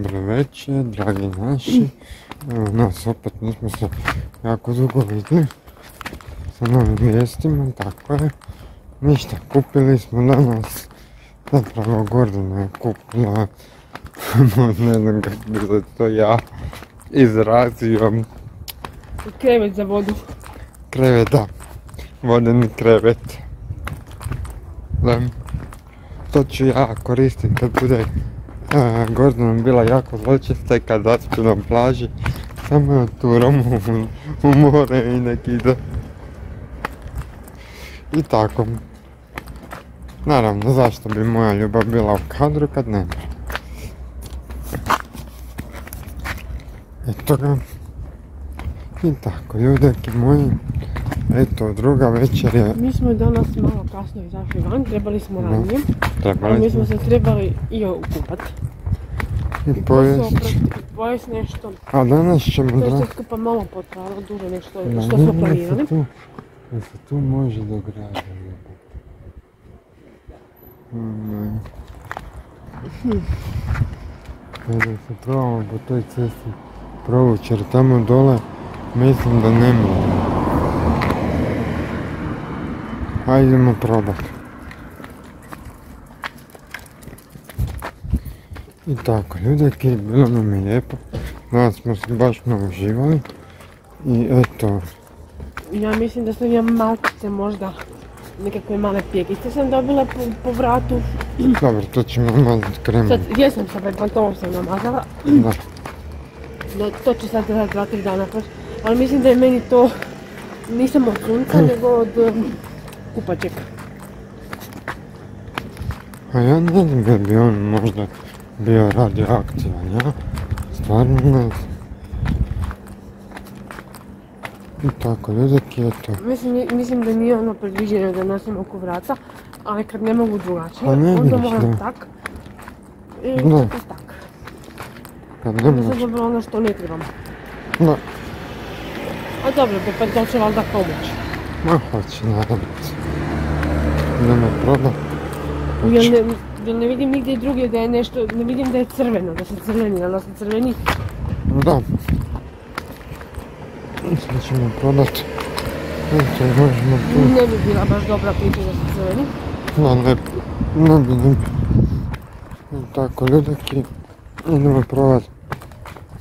Dobro večer, dragi naši. Evo nas opet nismo se jako dugo vidjeli. Sa novim vijestima, tako je. Ništa, kupili smo danas. Zapravo Gordana je kupila, ne znam kako bi se to ja izrazio. Krevet za vodu. Krevet, da. Vodeni krevet. Da. To ću ja koristiti kad bude a, Gordana bila jako zločesta i kad zaspu na plaži. Samo je u, u more i nek ide. I tako. Naravno, zašto bi moja ljubav bila u kadru kad ne. Eto ga. I tako, ljudeki moji. Eto, druga večer je... Mi smo danas malo kasno izašli van, trebali smo ranije. Trebali mi smo smo se trebali i okupat. i pojesti. Pojest nešto. A danas ćemo... To je skupa malo potrajalo, duže nešto što smo planirali. tu, da se tu može dograditi. Onaj. Kada se probamo po toj cesti provući, jer tamo dole mislim da ne možemo. Hajdemo probati. I tako, ljudeki, bilo nam je lijepo. Danas smo se baš nauživali. I eto, Ja mislim da sam ja malkice možda nekakve male pjekice sam dobila po, po vratu. dobro, to ćemo mazati kremom. Sad, jesam sa pred fantomom sam namazala, Da, no to će sad za dva, tri dana proći. Ali mislim da je meni to, nisam od sunca, nego od kupaček. a ja ne znam da bi on možda bio radioaktivan, ja? Stvarno ne znam. I tako, ljudeki, eto. Mislim, mislim da nije ono predviđeno da nosim oko vrata, ali kad ne mogu drugačije, Pa ne onda vidiš, moram da. tak. I Da. tako tak. Kad ne Onda sam možeš, dobila ono što ne trebam. da, A dobro, pa to će valjda pomoći. ma hoće, naravno. Idemo probat. Jer ne, jer ne vidim nigdje drugdje da je nešto, ne vidim da je crveno, da su crveni, ali da su crveni, Da. Sad ćemo probat. Ne bi bila baš dobra priča da su crveni. Da, ne, ne. I tako, ljudeki, idemo probat.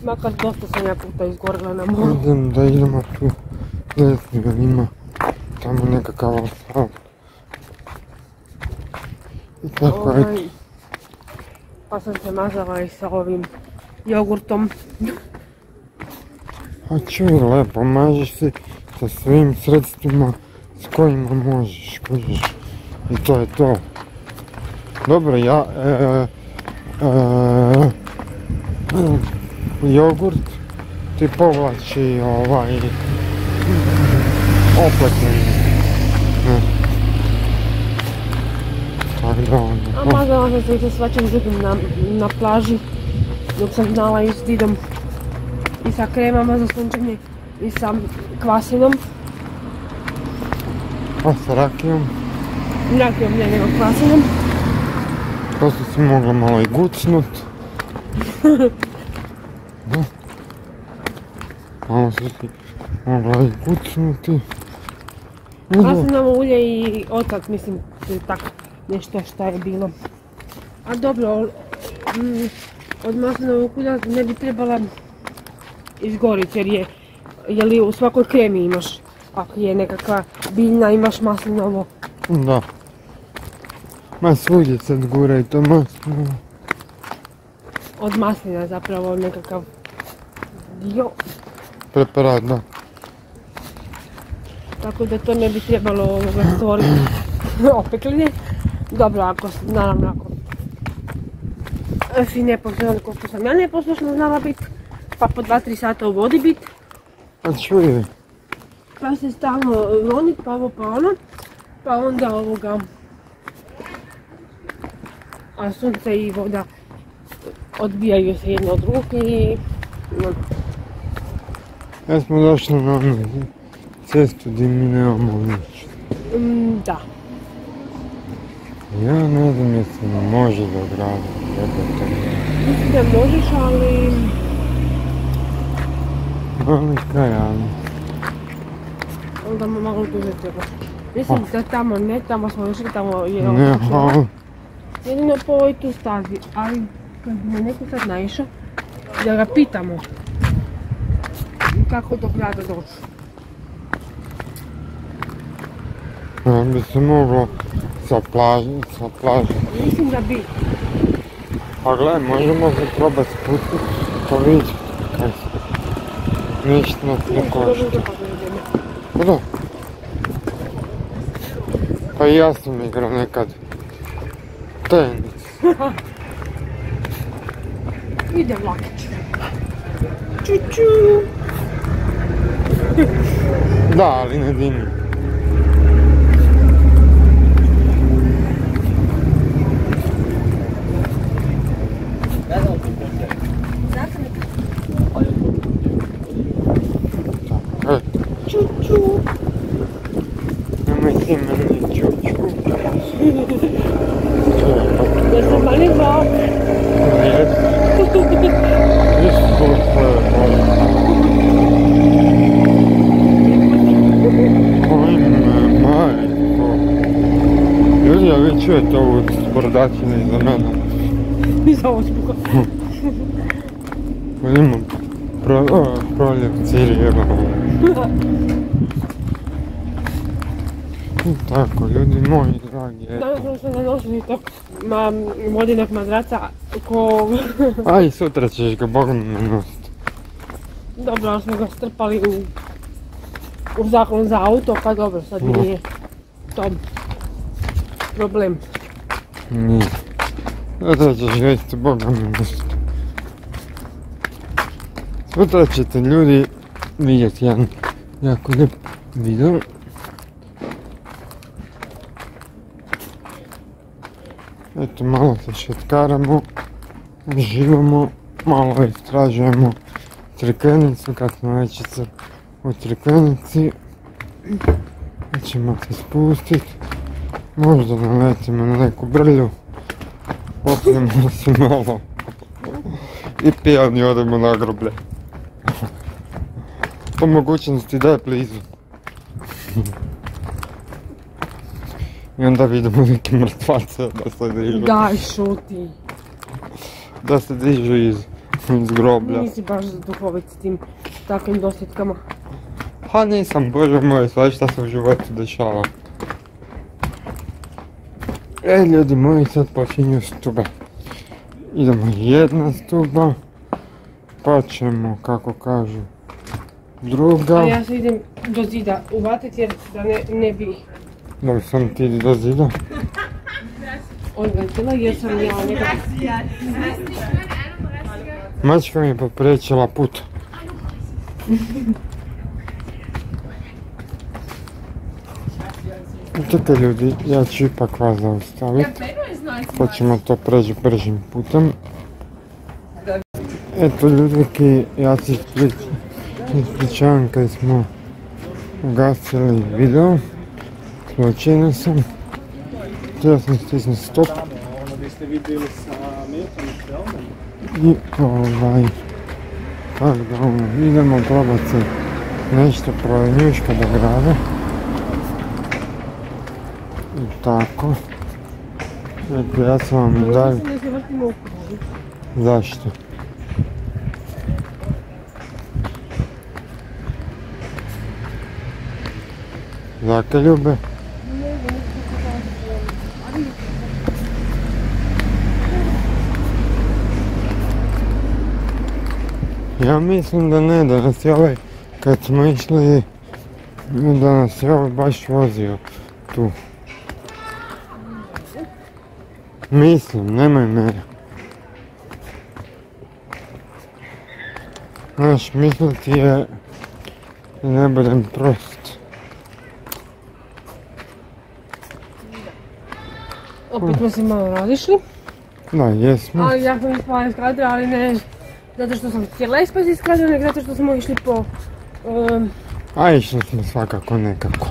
Makar dosta sam ja puta izgorila na moru. Idem da idemo tu desno jer ima tamo nekakav asfalt. Pa sam se mazala i sa ovim jogurtom. A čuj, lepo, mažeš se sa svim sredstvima s kojima možeš, kužiš. I to je to. Dobro, ja, e, e, e, jogurt ti povlači ovaj opletni. Ne. Tako da. A mazala sam se i sa svačim drugim na, na plaži, dok sam znala i s didom. I sa kremama za sunčanje, i sa kvasinom. A sa rakijom, Rakijom ne, nego kvasinom. poslije si mogla malo i gucnut. Da. Malo si si mogla i gucnuti. Maslinovo ulje i otak, mislim, ili tak nešto šta je bilo. A dobro, mm, od maslinovog ulja ne bi trebala izgoriti jer je, je li u svakoj kremi imaš, ako je nekakva biljna imaš maslinovo. Da. Ma svugdje sad gura i to maslinovo. Od maslina zapravo nekakav dio, Preparat, da. tako da to ne bi trebalo ovoga stvoriti opekljenje. Dobro, ako, naravno ako si neposlušan što sam ja neposlušna znala bit, pa po 2-3 sata u vodi bit, A čuj, pa se stalno ronit, pa ovo pa ono, pa onda ovoga, a sunce i voda odbijaju se jedno od drugog i no, ja smo došli na onu cestu gdje mi nemamo nič. mm, da. Ja ne znam jesam može dograditi, jebote. Mislim da možeš, ali... Mali kraj, ali... Onda mu malo duže treba. Mislim da tamo ne, tamo smo išli, tamo je Ne, ali... Jedino po ovoj tu stazi, ali kad bi me neko sad naišao, da ga pitamo kako do grada doći. Ne bi se moglo sa plaže. Mislim da bi. Pa gledaj, možemo se probat spustiti, pa vidjeti kaj se. Ništa nas ne košta. Pa da. Pa i ja sam igrao nekad tenis. Ide vlakić. Čuču. Da, ali ne dini. Tako, ljudi moji dragi, Danas eto. smo se nanosili tog ma, vodenog madraca ko... A i sutra ćeš ga bogom nanositi. Dobro, ali smo ga strpali u, u zaklon za auto, pa dobro, sad No. nije to problem. Nije. Sutra ćeš ga isto bogom nanositi. Sutra ćete ljudi vidjeti jedan jako lijep video. Eto, malo se šetkaramo, uživamo, malo istražujemo crkvenicu, kad smo već cr- u crkvenici. ćemo se spustit, možda naletimo na neku brlju, popijemo se malo i pijani odemo na groblje. Po mogućnosti da je blizu. I onda vidimo neke mrtvace da se dižu, Daj, šuti. da se dižu iz, iz groblja. Nisi baš duhovit s tim takvim dosjetkama. Pa nisam, bože moj, svašta se u životu dešava. E, ljudi moji, sad počinju stube. Idemo jedna stuba, pa ćemo, kako kažu, druga. A ja se idem do zida uvatit jer da ne, ne bi Da sam ti do zida. odletila jer sam ja nekako... Mačka mi je poprečila put. Čekaj ljudi, ja ću ipak vas zaustaviti. Pa ćemo to preći bržim putem. Eto ljudi, ja se isprič- ispričavam kad smo ugasili video. Slučajno sam. Htio sam stisnuti stop Ono gdje ste vi bili sa Metom i Selmom. i ovaj... Tako da ono, idemo probat se nešto provenjuška da grade. I tako. Eto, ja sam vam krugu. Zašto? Zaka ljube? Ja mislim da ne, da nas je ovaj, kad smo išli, da nas je ovaj baš vozio tu. Mislim, nemoj mene. Znaš, misliti je ne budem prost. Opet smo se malo radišli, Da, jesmo. ali ja sam iz kadra, ali ne zato što sam htjela ispati iz nego zato što smo išli po... em, A išli smo svakako nekako.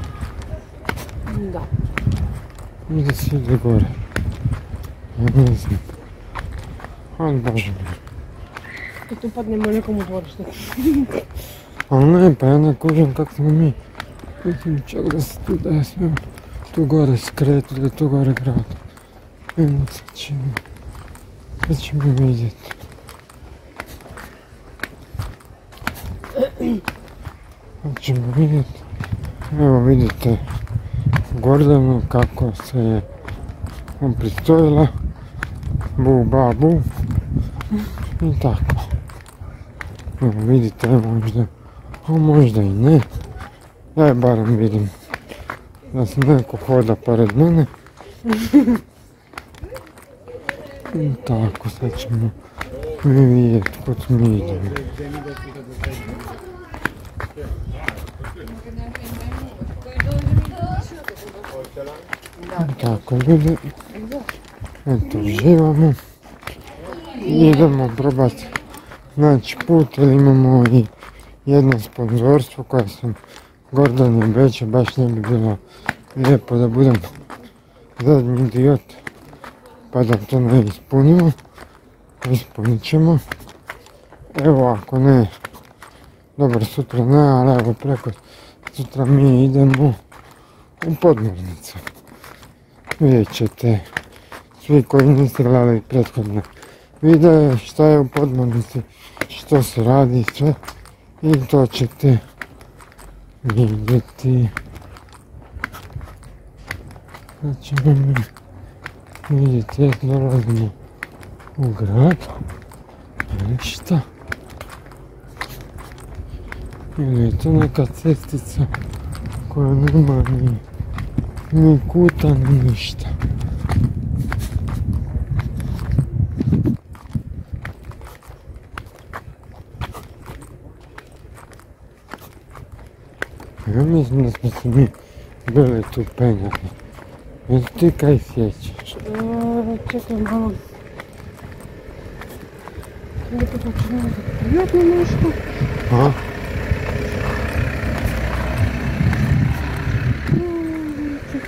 da. Ide se ide gore. Ja ne znam. Ali bože moj. Kad upadnemo nekom u dvorište. Ali ne, pa ja ne kužim kako smo mi. Vidim čak da se tu da sve tu gore skretili, tu gore grad. Evo sad ćemo. Sad ćemo vidjeti. Sad ćemo vidjeti. Evo vidite Gordanu kako se je pristojila. Bu, ba, bu. I tako. Evo vidite, možda, a možda i ne. Ja barem vidim da se neko hoda pored mene. I tako, sad ćemo mi vidjeti kod mi. I Tako ljudi, eto uživamo. Idemo probati naći put jer imamo i jedno sponzorstvo koje sam Gordon obeća, baš ne bi bilo lijepo da budem zadnji idiot pa da to ne ispunimo. Ispunit ćemo. Evo ako ne, dobro sutra ne, ali evo preko sutra mi idemo u podmornicu. Vidjet ćete svi koji niste gledali prethodne videe šta je u podmornici, što se radi sve i to ćete vidjeti. Ćemo mi vidjeti jak dolazimo u grad ili šta. Ili je to neka cestica koja nema ni, ni kuta ni ništa. Ja mislim da smo se mi bili tu penjali. Jel ti kaj sjećaš? E, čekaj malo. Nekako čini mi se prijatno nešto. A? Mm, Čekaj,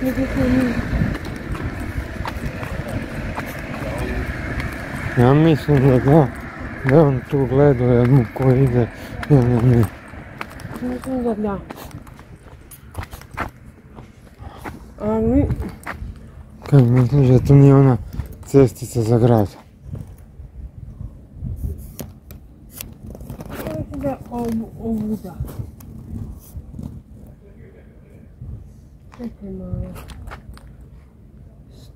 gdje smo mi? Ja mislim da da, da on tu gledao jel mu ko ide ili ne. Mislim da da. Ali, Kaj misliš da to nije ona cestica za grad? mislim da ovu, ovu da. Čekaj malo.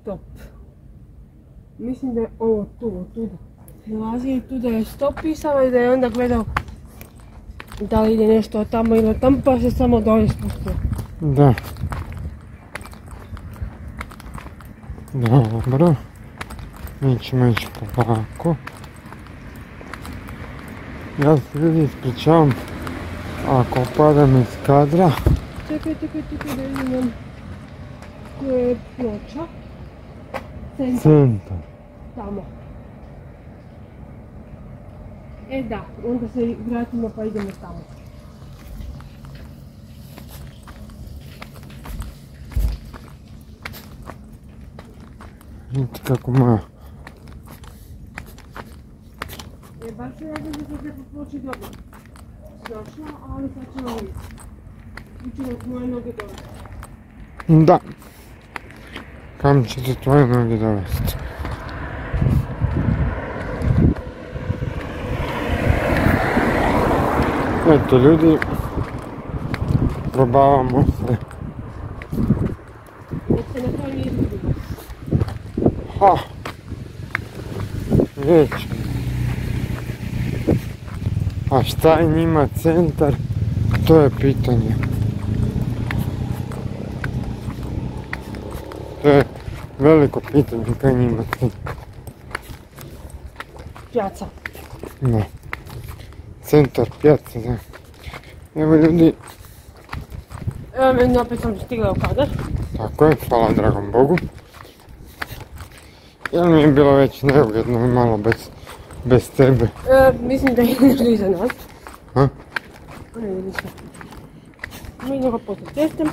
Stop. Mislim da je ovo tu, tu da. Nalazi i tu da je stop pisalo i da je onda gledao da li ide nešto od tamo ili od tamo pa se samo dolje spustio. Da. Dobro. Mi ćemo ići polako. Ja se ljudi ispričavam ako padam iz kadra. Čekaj, čekaj, čekaj da vidimo. Tu je ploča. Център. Център. Тамо. Е, да. Онда се вратимо па идемо тамо. Видите, как ума. Е, баш не да се получи добро. Došla, ali sad ćemo vidjeti. Učinok moje ноги dobro. Да. Kam će te tvoje noge dovesti? Eto ljudi, probavamo se. Jer se na kraju nije izgubilo. Ha! Već. Veliko pitanje kaj njima. Pjaca. Da. Centar pjaca, da. Evo ljudi, Evo meni opet sam stigla u kadar. tako je, hvala dragom Bogu. Jel mi je bilo već neugodno malo bez, bez tebe? E, mislim da je nešto iza nas. A? Ne vidi se. Mi idemo poslije cestem.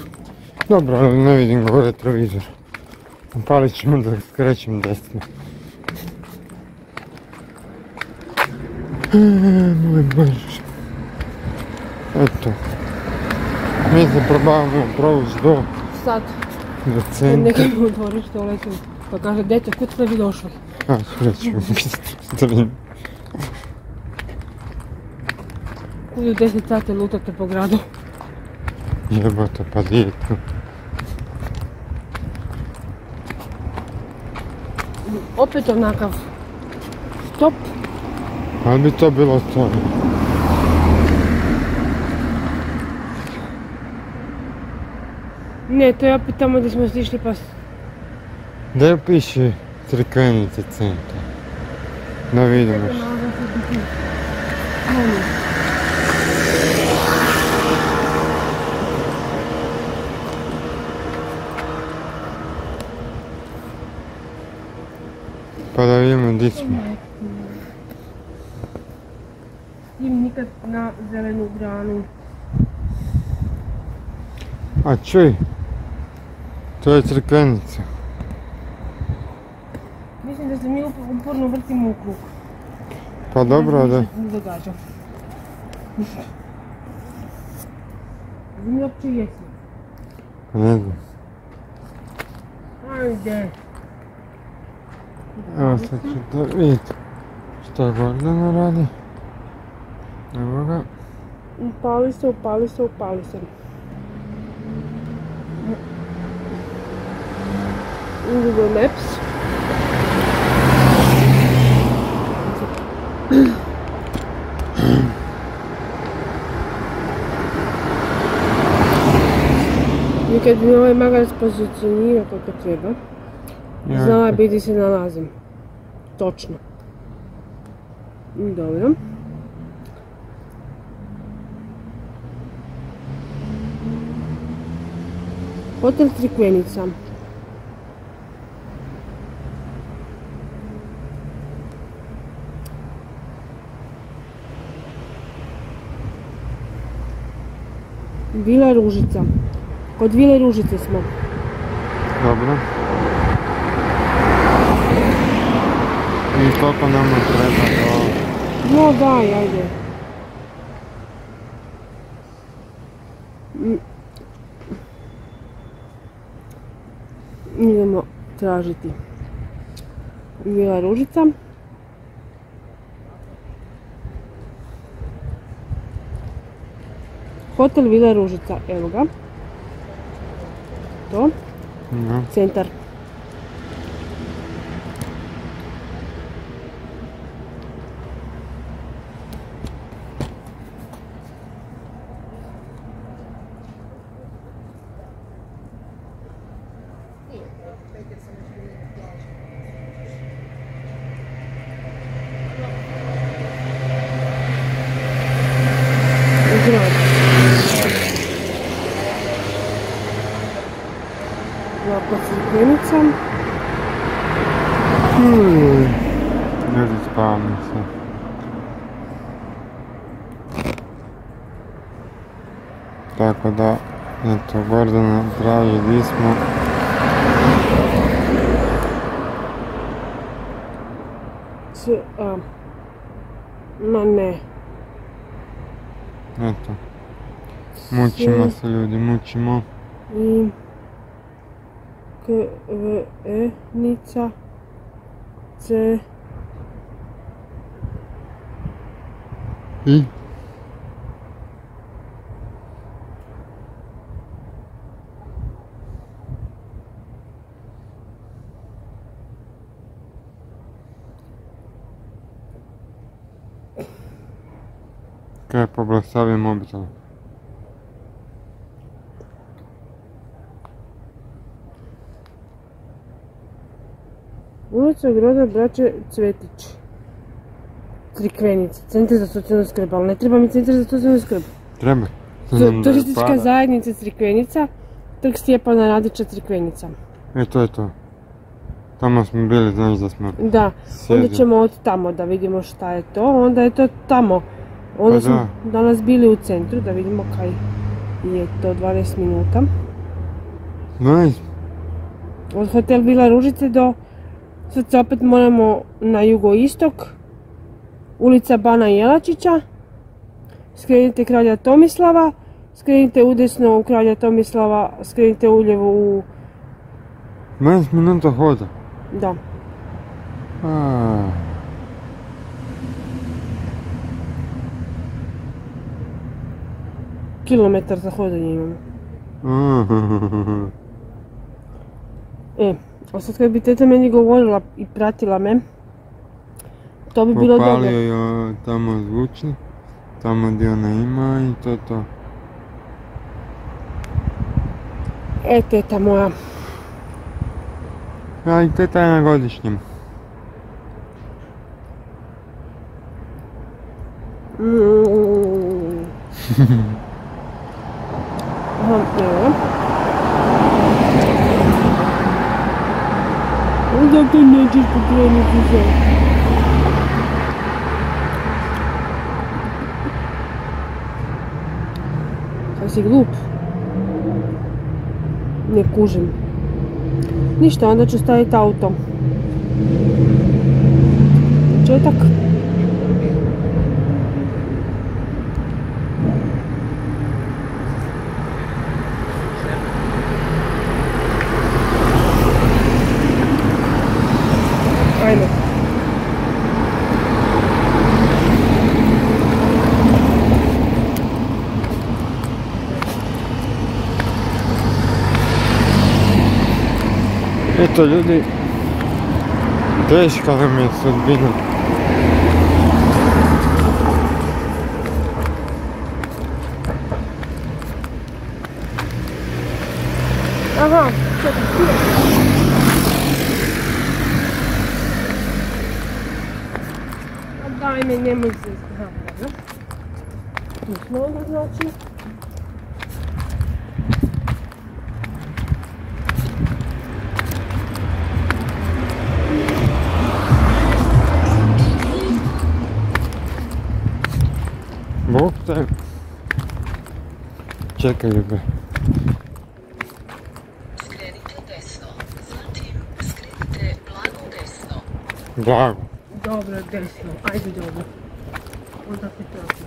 Dobro, ali ne vidim gore televizor. Upalit ćemo da skrećem desno. Moj bože. Eto. Mi se probavamo provući do, Sad, do centra. nekako u dvorište uletim, pa kaže, djeca, kud ste vi došli? A, ću mi Kud u 10 sati lutate po gradu. Jebote, pa je tu? Opet onakav stop, Ali bi to bilo to. ne, to je opet tamo gdje smo stišli pa... Gdje piše crkvenice centra? Da vidimo. Pa da vidimo gdje smo. Idem nikad na zelenu granu. A čuj, to je crkvenica. Mislim da se mi up- uporno vrtimo u krug. Pa dobro da... Ne događa. Gdje mi uopće jesmo? Ne znam. Ajde. Evo sad ću da vidjeti šta Gordana radi. Evo ga. Upali se, upali se, upali se. Google Maps. I kad mi ovaj magaz pozicionira kako treba, znala bi gdje se nalazim. Točno. Dobro. Hotel Crikvenica. Vila Ružica. Kod Vile Ružice smo. Dobro. I koliko nam treba do... No daj, ajde. Mm. Idemo tražiti. Vila Ružica. Hotel Vila Ružica, evo ga. To, No. centar. Ljudi spavamo se. Tako da, eto, Gordana pravi gdje smo. S, a, ma ne. Eto. Mučimo se ljudi, mučimo. I K, V, E, Nica, C, I? Kaj poblastavim mobitel? ulica Groda Braće Cvetić. Crikvenica, centar za socijalnu skrb, ali ne treba mi centar za socijalnu skrb. Treba. Turistička zajednica Crikvenica, trg Stjepana Radića Crikvenica. E, to je to. Tamo smo bili, znaš da smo Da, onda ćemo od tamo da vidimo šta je to, onda je to tamo. Onda Pa smo da. danas bili u centru da vidimo kaj je to 12 minuta. Znaš, Od hotel Vila Ružice do... Sad se opet moramo na jugoistok ulica Bana Jelačića, skrenite kralja Tomislava, skrenite udesno u kralja Tomislava, skrenite uljevo u... 20 minuta hoda. Da. A, Kilometar za hodanje imamo. mhm. E, a sad kad bi teta meni govorila i pratila me, to bi bilo Popalio dobro. je tamo zvučni, tamo gdje ona ima i to to. E, teta moja. Ja i teta je na godišnjem. Mm. Aha, evo. Onda ti nećeš pokrenuti se. Kaj si glup? Ne kužim. Ništa, onda ću staviti auto. Početak. Ajde. Eto ljudi, teška nam je Čekaj ljube. Skrenite desno, zatim skrenite blago desno. Blago. Dobro, desno. Ajde, dobro. Onda te pratim.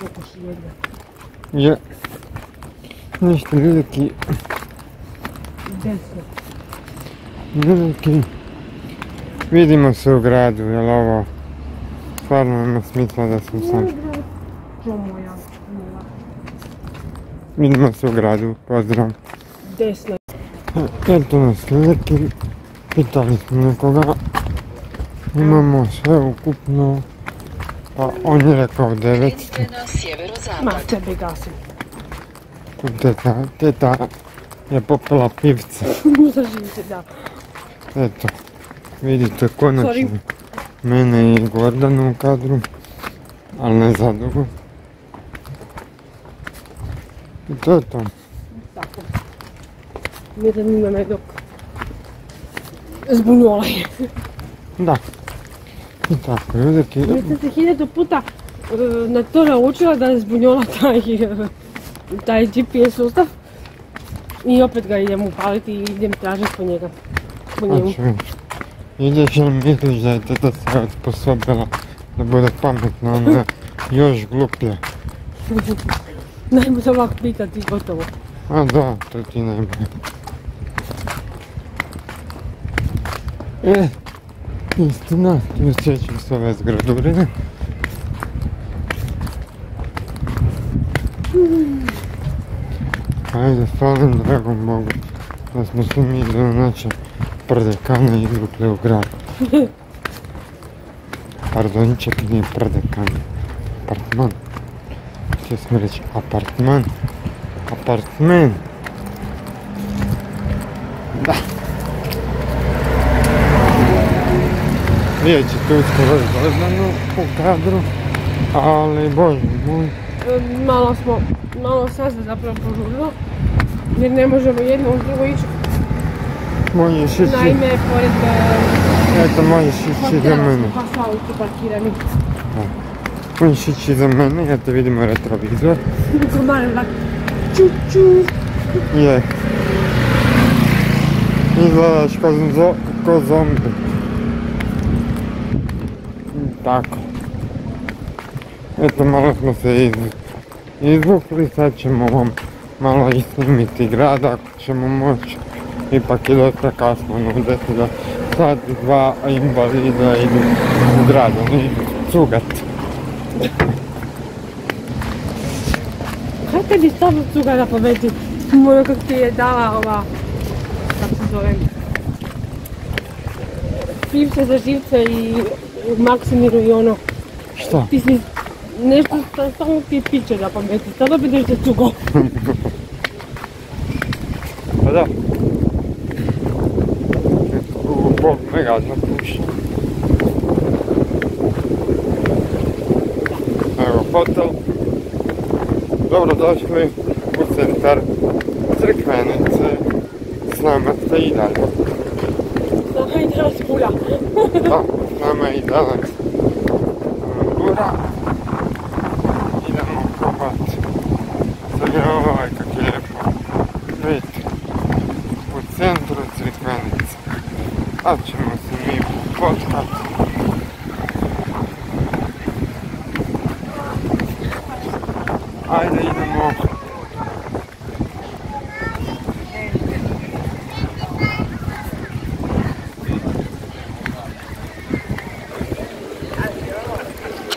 Pokuši jedna. Je. Ništa veliki, Desno. veliki. Vidimo se u gradu, jel ovo stvarno ima smisla da sam sam. Moja mila. Vidimo se u gradu, pozdrav. Desno. Eto nas veliki, pitali smo nekoga. Imamo sve ukupno, pa on je rekao 900. Krenite na Ma, tebe gasim. Teta, teta je popila pivce. Držim se, da. Eto, vidite konačno Sorry. mene i Gordana u kadru, ali ne zadugo. Je to. Tako. Ne zanima me dok zbunjola je. Da. I tako, ljudi, Ja sam se hiljadu puta e, na to naučila da je zbunjola taj, e, taj GPS sustav. I opet ga idem upaliti i idem tražiti po njega. Po njemu. Znači, ideš ili misliš da je teta se osposobila da bude pametna, onda još gluplja. Най-му това клика ти готово. А, да, то ти най-му. Е, истина, не сечем с вами е с градурина. Нали? Айде, фален, драго Богу. Да сме суми да наче предекана и до Клеоград. Пардон, че не предекана. Апартман. Htio sam reći apartman. Apartman. Da. Vidjet ćete uskoro Gordanu u kadru. Ali, bože moj. Malo smo, malo sad se zapravo požurilo. Jer ne možemo jedno uz drugo ići. Možeš ići, Naime, pored e, eto možeš ići za mene. pa auti parkirani. Možeš ići za mene, ja te vidimo retrovizor. Komare vlak. Ču, ču. Je. Izgledaš ko zombi. Tako. Eto, malo smo se iz, izvukli, sad ćemo vam malo isnimiti grad ako ćemo moći. Ipak je dosta kasno, no desi da sad dva invalida idu u grad, oni idu cugat. Хвата ли става тогава повече? Моля как ти е дала ова. Как се зовем? Пив се за живца и Максимиру и оно. Šta? Ти си нещо само ти е пиче на памети. Сега да бидеш за туго. Pa da. Ovo, mega. Hotel. Dobro došli u centar Crkvenice. S nama ste i dalje. Sada ide raspulja. Da, s nama i danas Gura. Idemo probat. Je ovaj kak je lijepo. Vidite. U centru Crikvenice. Sad ćemo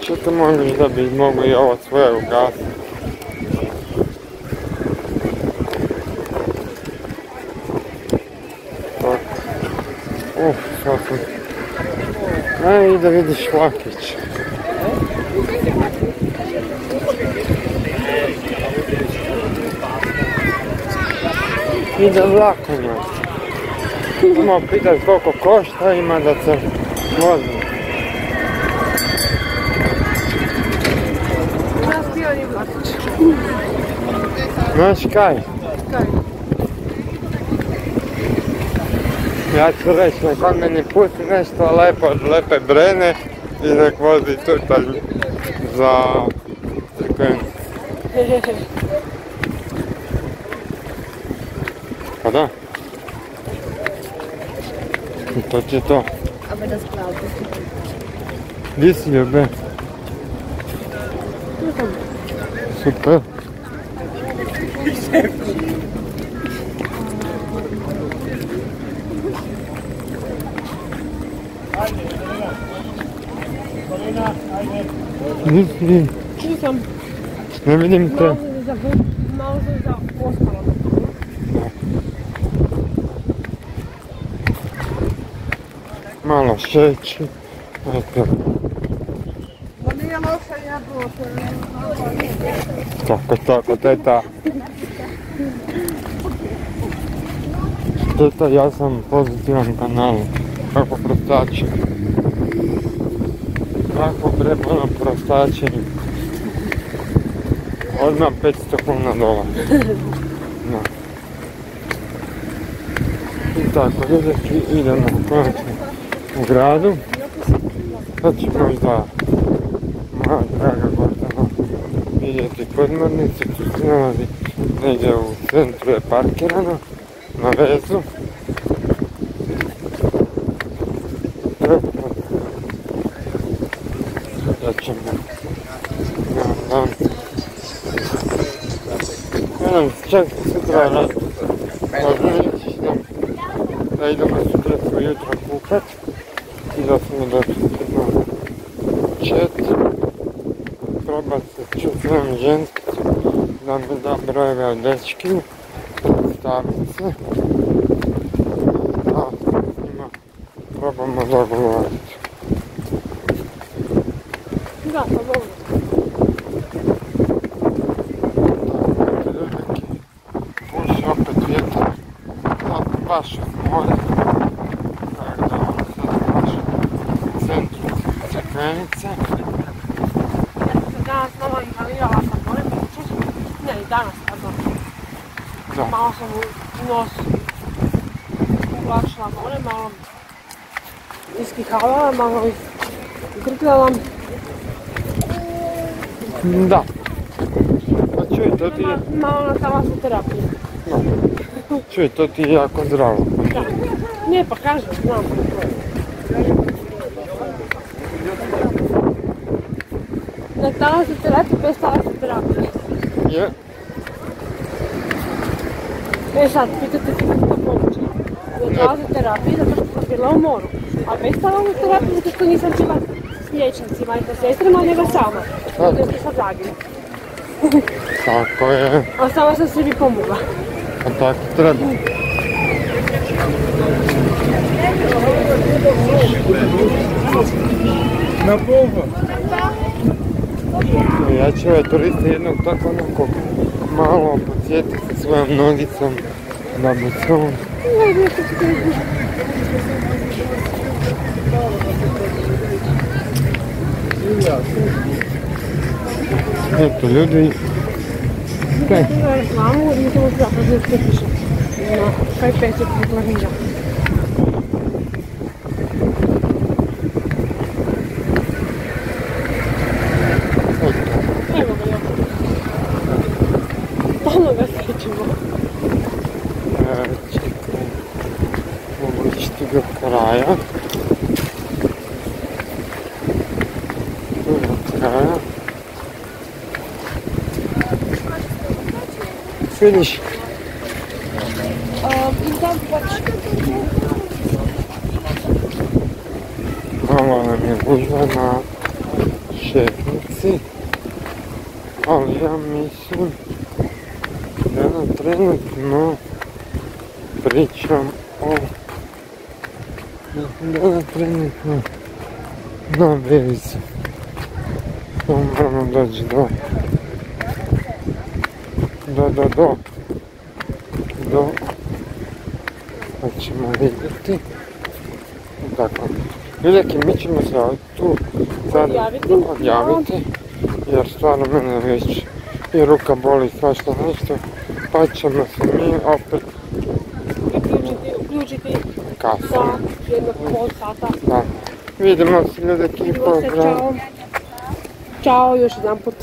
Što to možeš da bi mogu i ovo svoje ugasiti? Uf, da vidiš Lakić. Ide vlakom. Samo pitat koliko košta, ima da se vozi. Znaš kaj? Kaj? Ja ću reći, nek on meni pusti nešto lepo od lepe brene i nek vozi tutalj za crkvenicu. Pa da. I to je to. Aber das glaube ich. Gdje si ljube? Super. Gdje si? Tu sam Ne vidim te. malo se za ostalo. Malo šeći. Eto. Tako, tako, teta. Teta, ja sam pozitivan kanal. Kako prostači. Kako premalo prostači. Odmah 500 kuna dola. No. I tako, ljudi, idemo konačno u gradu. Sad ću možda moja draga Gordana vidjeti podmornicu, tu se nalazi negdje u centru je parkirano, na vezu. Da ćemo jedan dan. Nadam se čak sutra na odreći nam da idemo sutra ujutro kupat i da smo došli na chat. Probat se čutujem ženskicu da mi da som mu nosi uvlačila one malo iskihavala, malo ih grtljala. Da. Pa čuj, to ti je... Malo na talasu terapije. Čuj, to ti je jako zdravo. Da. Ne, pa kažem, znam kako je. bez таласотерапия без таласотерапия. Yeah. E sad, pitate ti kako to pomoći. Talasu terapije zato što sam bila u moru. A bez talasu terapije zato što nisam bila s liječnicima i sa sestrama, nego sama. Da. Zato što sam Zagrebu. tako je. A sama sam sebi pomogla. A tako treba. Na Boga! Ja ću ove turiste jednog tako onako malo podsjetiti svojom nogicom na beton. Eto ljudi, Kaj? Ima reklamu i to zapravo ne piše. Na kaj peće reklamira. eto, Evo ga još. Stalno ga srećemo. e, čekaj, mogu ići do kraja. Tu do kraja. Vidiš, I tam pač. Malo nam je gužva na šetnici, ali ja nam trenutno na vezi. Samo moramo doći do do do do do pa ćemo vidjeti tako Vidjeti, mi ćemo se tu sad Odjaviti. jer stvarno mene već i ruka boli svašta nešto, pa ćemo se mi opet kasno. za jednog pol sata. Da. Vidimo se ljudi ekipa. Čao. Ćao još jedan put.